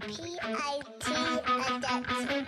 P-I-T, adapt.